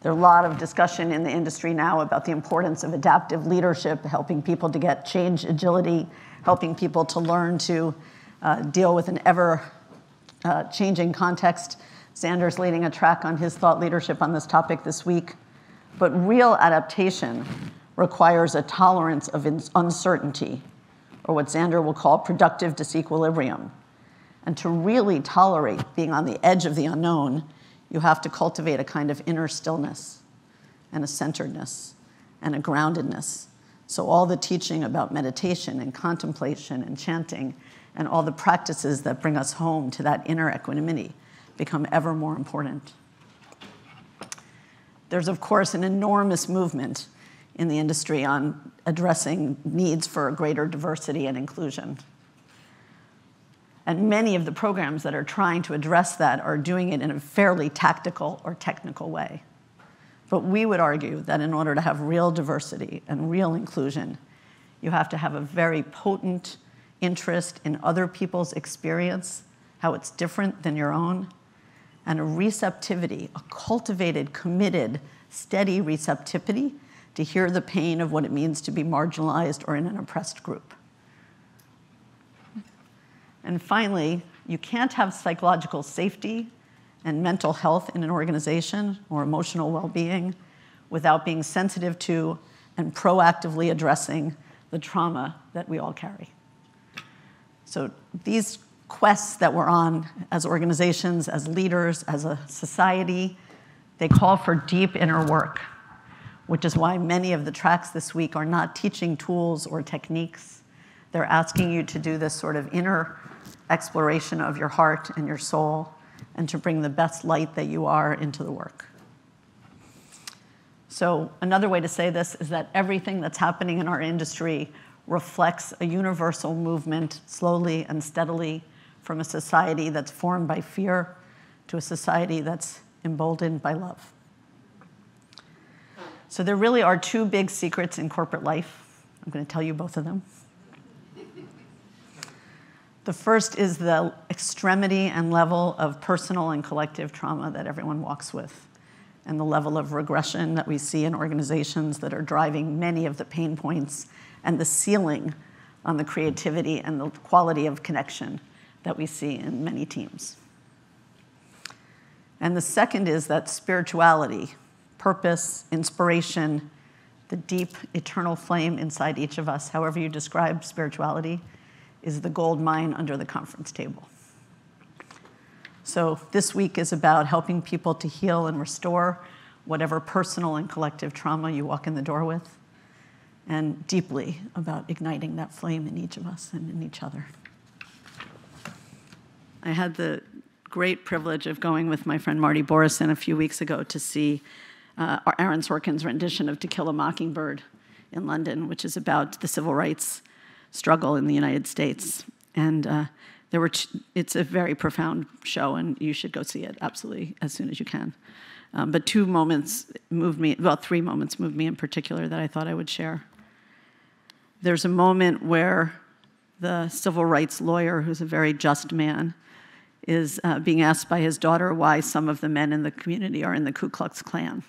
There are a lot of discussion in the industry now about the importance of adaptive leadership, helping people to get change agility, helping people to learn to uh, deal with an ever uh, changing context. Xander's leading a track on his thought leadership on this topic this week. But real adaptation requires a tolerance of uncertainty, or what Xander will call productive disequilibrium. And to really tolerate being on the edge of the unknown, you have to cultivate a kind of inner stillness and a centeredness and a groundedness. So, all the teaching about meditation and contemplation and chanting and all the practices that bring us home to that inner equanimity become ever more important. There's, of course, an enormous movement in the industry on addressing needs for greater diversity and inclusion. And many of the programs that are trying to address that are doing it in a fairly tactical or technical way. But we would argue that in order to have real diversity and real inclusion, you have to have a very potent interest in other people's experience, how it's different than your own, and a receptivity, a cultivated, committed, steady receptivity to hear the pain of what it means to be marginalized or in an oppressed group. And finally, you can't have psychological safety and mental health in an organization or emotional well-being without being sensitive to and proactively addressing the trauma that we all carry. So these quests that we're on as organizations, as leaders, as a society, they call for deep inner work, which is why many of the tracks this week are not teaching tools or techniques. They're asking you to do this sort of inner exploration of your heart and your soul, and to bring the best light that you are into the work. So, another way to say this is that everything that's happening in our industry reflects a universal movement, slowly and steadily, from a society that's formed by fear to a society that's emboldened by love. So, there really are two big secrets in corporate life. I'm gonna tell you both of them. The first is the extremity and level of personal and collective trauma that everyone walks with, and the level of regression that we see in organizations that are driving many of the pain points, and the ceiling on the creativity and the quality of connection that we see in many teams. And the second is that spirituality, purpose, inspiration, the deep, eternal flame inside each of us, however you describe spirituality, is the gold mine under the conference table. So this week is about helping people to heal and restore whatever personal and collective trauma you walk in the door with, and deeply about igniting that flame in each of us and in each other. I had the great privilege of going with my friend Marty Borisson a few weeks ago to see uh, Aaron Sorkin's rendition of To Kill a Mockingbird in London, which is about the civil rights struggle in the United States. And uh, there were it's a very profound show, and you should go see it absolutely as soon as you can. But Two moments moved me, well, three moments moved me in particular that I thought I would share. There's a moment where the civil rights lawyer, who's a very just man, is being asked by his daughter why some of the men in the community are in the Ku Klux Klan.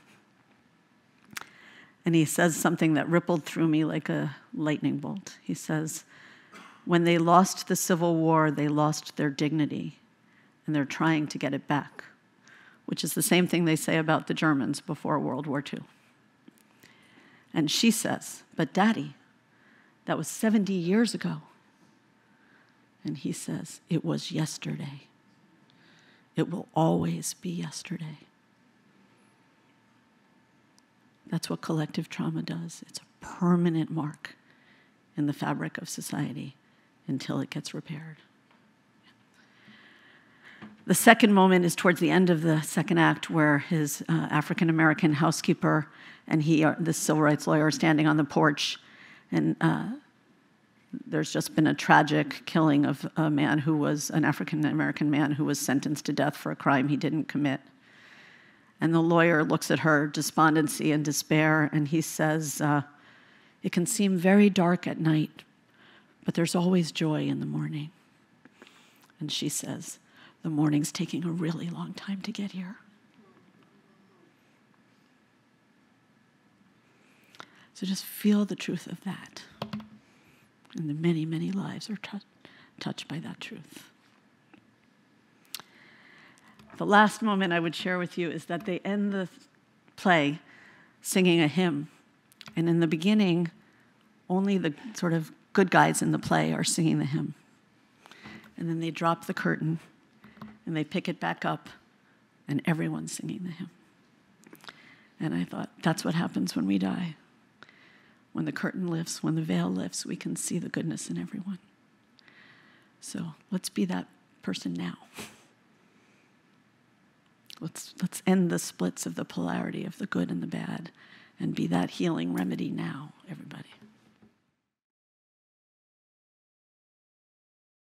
And he says something that rippled through me like a lightning bolt. He says, "When they lost the Civil War, they lost their dignity, and they're trying to get it back," which is the same thing they say about the Germans before World War II. And she says, "But Daddy, that was 70 years ago." And he says, "It was yesterday. It will always be yesterday." That's what collective trauma does. It's a permanent mark in the fabric of society until it gets repaired. The second moment is towards the end of the second act, where his uh, African American housekeeper and he are, the civil rights lawyer, are standing on the porch, and uh, there's just been a tragic killing of a man who was an African American man who was sentenced to death for a crime he didn't commit. And the lawyer looks at her despondency and despair, and he says, uh, "It can seem very dark at night, but there's always joy in the morning." And she says, "The morning's taking a really long time to get here." So just feel the truth of that. And the many, many lives are tou- touched by that truth. The last moment I would share with you is that they end the play singing a hymn. And in the beginning, only the sort of good guys in the play are singing the hymn. And then they drop the curtain and they pick it back up, and everyone's singing the hymn. And I thought, that's what happens when we die. When the curtain lifts, when the veil lifts, we can see the goodness in everyone. So let's be that person now. Let's, let's end the splits of the polarity of the good and the bad and be that healing remedy now, everybody.